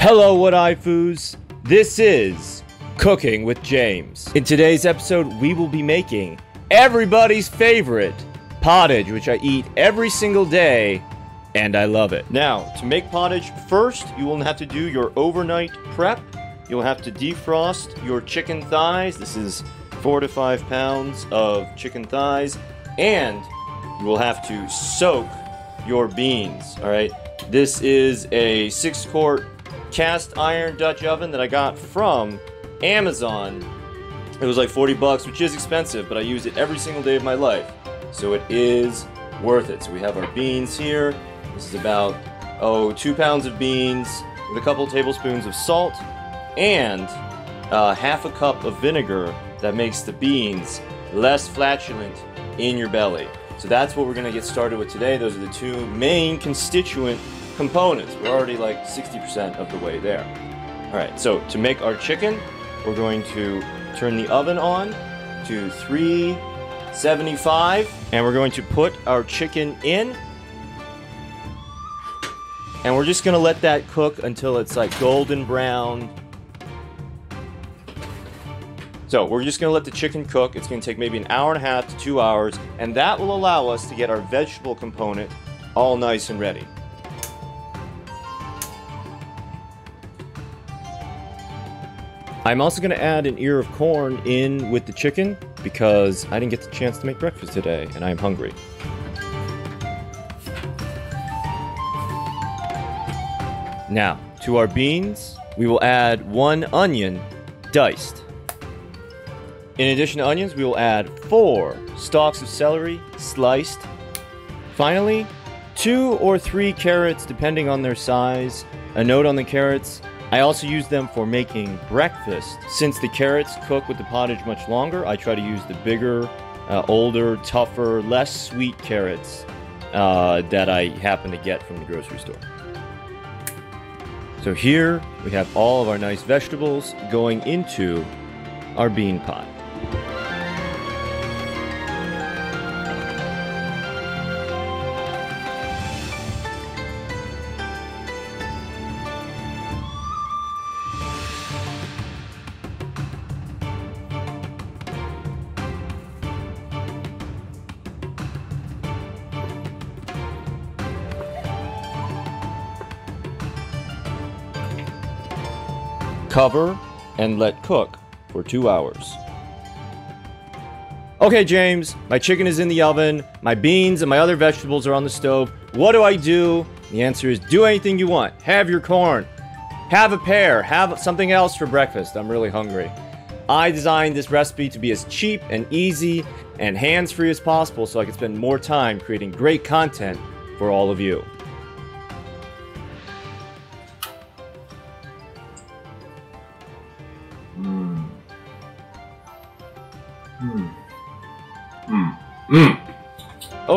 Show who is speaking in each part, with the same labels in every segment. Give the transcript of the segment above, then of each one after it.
Speaker 1: Hello, what iFoos? This is Cooking with James. In today's episode, we will be making everybody's favorite pottage, which I eat every single day, and I love it.
Speaker 2: Now, to make pottage, first you will have to do your overnight prep. You'll have to defrost your chicken thighs. This is four to five pounds of chicken thighs, and you will have to soak your beans. All right. This is a six quart cast iron Dutch oven that I got from Amazon. It was like 40 bucks, which is expensive, but I use it every single day of my life. So it is worth it. So we have our beans here. This is about, oh, two pounds of beans with a couple tablespoons of salt and uh, half a cup of vinegar that makes the beans less flatulent in your belly. So that's what we're gonna get started with today. Those are the two main constituent components. We're already like 60% of the way there. All right, so to make our chicken, we're going to turn the oven on to 375 and we're going to put our chicken in and we're just gonna let that cook until it's like golden brown so we're just gonna let the chicken cook. It's gonna take maybe an hour and a half to two hours, and that will allow us to get our vegetable component all nice and ready. I'm also gonna add an ear of corn in with the chicken because I didn't get the chance to make breakfast today, and I'm hungry. Now, to our beans, we will add one onion diced. In addition to onions, we will add four stalks of celery sliced. Finally, two or three carrots depending on their size. A note on the carrots, I also use them for making breakfast. Since the carrots cook with the pottage much longer, I try to use the bigger, uh, older, tougher, less sweet carrots uh, that I happen to get from the grocery store. So here we have all of our nice vegetables going into our bean pot. Cover and let cook for two hours. Okay, James, my chicken is in the oven, my beans and my other vegetables are on the stove. What do I do? The answer is do anything you want. Have your corn. Have a pear. Have something else for breakfast. I'm really hungry. I designed this recipe to be as cheap and easy and hands free as possible so I can spend more time creating great content for all of you.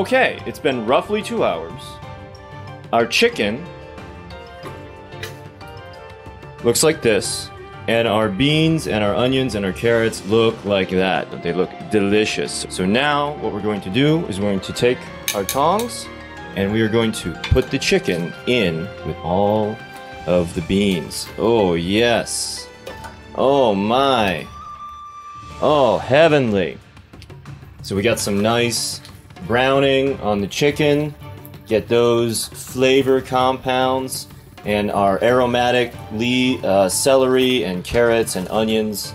Speaker 2: Okay, it's been roughly two hours. Our chicken looks like this, and our beans and our onions and our carrots look like that. They look delicious. So now what we're going to do is we're going to take our tongs and we are going to put the chicken in with all of the beans. Oh, yes. Oh, my. Oh, heavenly. So we got some nice browning on the chicken, get those flavor compounds, and our aromatic le- uh, celery and carrots and onions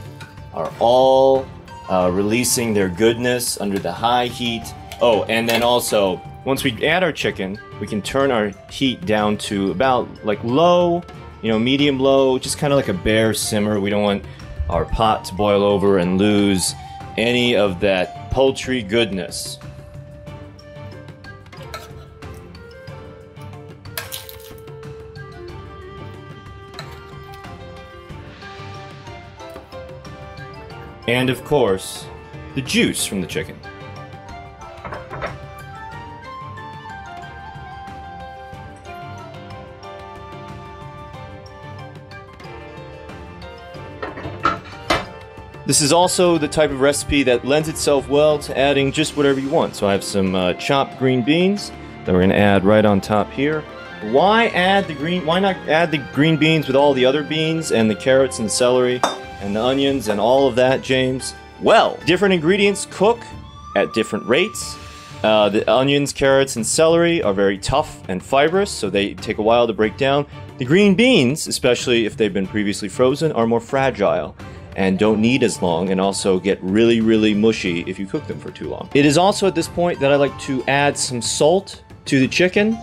Speaker 2: are all uh, releasing their goodness under the high heat. Oh, and then also, once we add our chicken, we can turn our heat down to about like low, you know, medium low, just kind of like a bare simmer. We don't want our pot to boil over and lose any of that poultry goodness. And of course, the juice from the chicken. This is also the type of recipe that lends itself well to adding just whatever you want. So I have some uh, chopped green beans that we're going to add right on top here. why add the green? Why not add the green beans with all the other beans and the carrots and the celery and the onions and all of that, James? Well, different ingredients cook at different rates. Uh, the onions, carrots, and celery are very tough and fibrous, so they take a while to break down. The green beans, especially if they've been previously frozen, are more fragile and don't need as long and also get really, really mushy if you cook them for too long. It is also at this point that I like to add some salt to the chicken,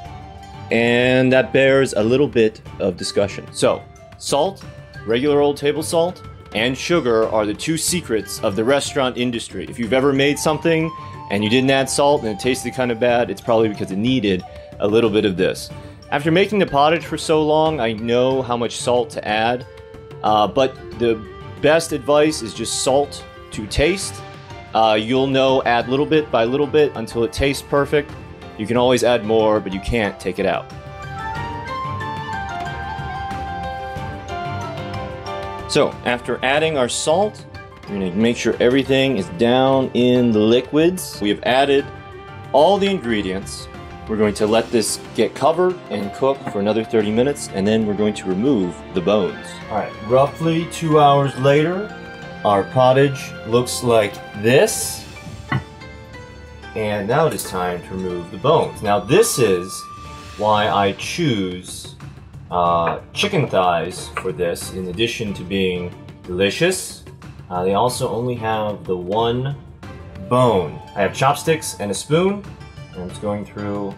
Speaker 2: and that bears a little bit of discussion. So, salt, regular old table salt, and sugar are the two secrets of the restaurant industry. If you've ever made something and you didn't add salt and it tasted kind of bad, it's probably because it needed a little bit of this. After making the pottage for so long, I know how much salt to add, uh, but the best advice is just salt to taste. Uh, you'll know add little bit by little bit until it tastes perfect. You can always add more, but you can't take it out. So, after adding our salt, we're to make sure everything is down in the liquids. We have added all the ingredients. We're going to let this get covered and cook for another 30 minutes, and then we're going to remove the bones. All right, roughly two hours later, our pottage looks like this. And now it is time to remove the bones. Now this is why I choose uh, chicken thighs for this, in addition to being delicious. Uh, they also only have the one bone. I have chopsticks and a spoon, and I'm just going through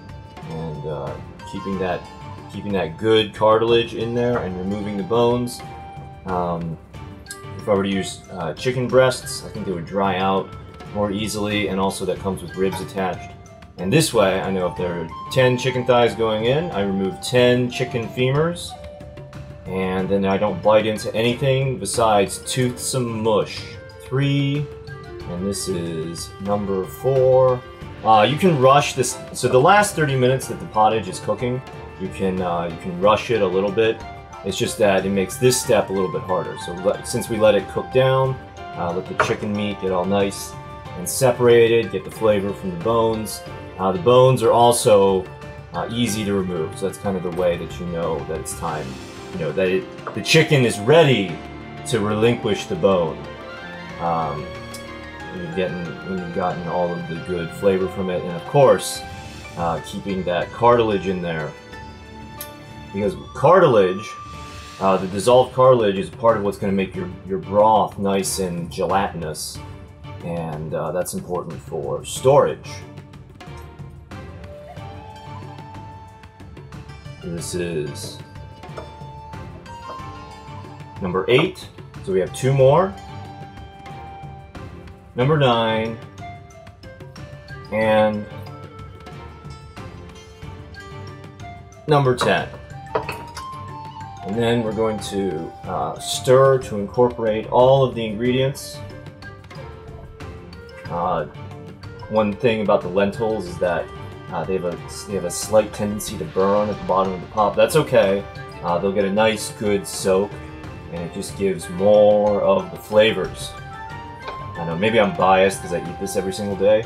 Speaker 2: and uh, keeping that keeping that good cartilage in there and removing the bones. Um, if I were to use uh, chicken breasts, I think they would dry out more easily, and also that comes with ribs attached. And this way, I know if there are 10 chicken thighs going in, I remove 10 chicken femurs, and then I don't bite into anything besides toothsome mush. Three, and this is number four. Uh, you can rush this. So the last 30 minutes that the pottage is cooking, you can uh, you can rush it a little bit. It's just that it makes this step a little bit harder. So let, since we let it cook down, uh, let the chicken meat get all nice and separated, get the flavor from the bones. Uh, the bones are also uh, easy to remove, so that's kind of the way that you know that it's time, you know, that it, the chicken is ready to relinquish the bone. Um, you've, getting, when you've gotten all of the good flavor from it, and of course, uh, keeping that cartilage in there. Because cartilage, uh, the dissolved cartilage is part of what's going to make your, your broth nice and gelatinous, and uh, that's important for storage. This is number eight. So we have two more. Number nine. And number 10. And then we're going to uh, stir to incorporate all of the ingredients. Uh, one thing about the lentils is that uh, they have a they have a slight tendency to burn at the bottom of the pot. That's okay. Uh, they'll get a nice good soak, and it just gives more of the flavors. I know maybe I'm biased because I eat this every single day,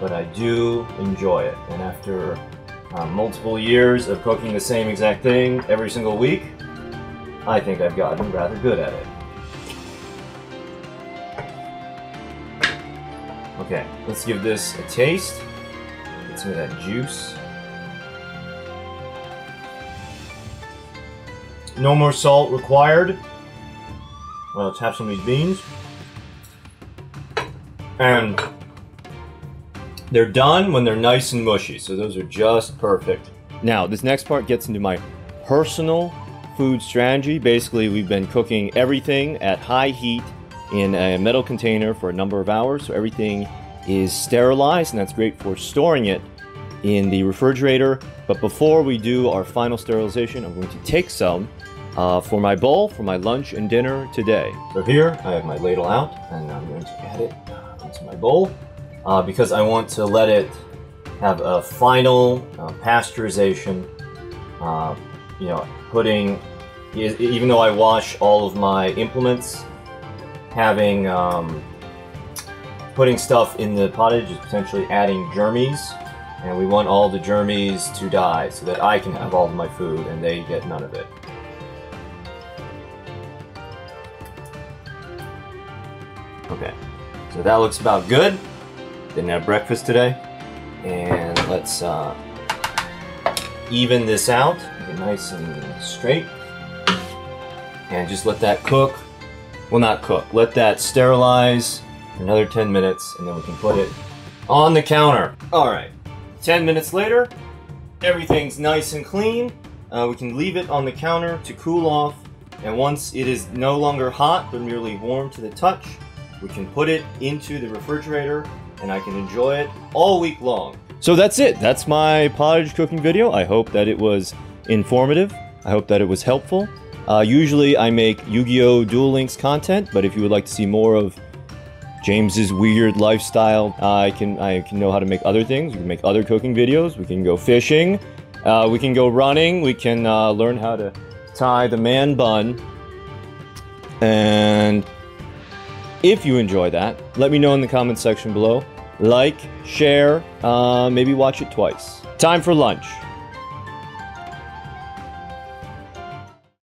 Speaker 2: but I do enjoy it. And after uh, multiple years of cooking the same exact thing every single week, I think I've gotten rather good at it. Okay, let's give this a taste. Get some of that juice. No more salt required. Well, let's have some of these beans. And they're done when they're nice and mushy, so those are just perfect. Now, this next part gets into my personal food strategy. Basically, we've been cooking everything at high heat in a metal container for a number of hours, so everything is sterilized, and that's great for storing it in the refrigerator. But before we do our final sterilization, I'm going to take some uh, for my bowl for my lunch and dinner today. So here I have my ladle out, and I'm going to add it into my bowl uh, because I want to let it have a final uh, pasteurization. Uh, you know, putting even though I wash all of my implements, having um, putting stuff in the pottage is potentially adding germies And we want all the germies to die so that I can have all of my food and they get none of it. Okay, so that looks about good. Didn't have breakfast today. And let's uh, even this out, nice and straight. And just let that cook. Well, not cook, let that sterilize for another 10 minutes, and then we can put it on the counter. All right, 10 minutes later, everything's nice and clean. Uh, we can leave it on the counter to cool off, and once it is no longer hot, but merely warm to the touch, we can put it into the refrigerator, and I can enjoy it all week long. So that's it. That's my pottage cooking video. I hope that it was informative. I hope that it was helpful. Uh, usually I make Yu-Gi-Oh! Duel Links content, but if you would like to see more of James's weird lifestyle, uh, I can I can know how to make other things. We can make other cooking videos. We can go fishing. Uh, we can go running. We can uh, learn how to tie the man bun. And if you enjoy that, let me know in the comments section below. Like, share, uh, maybe watch it twice. Time for lunch.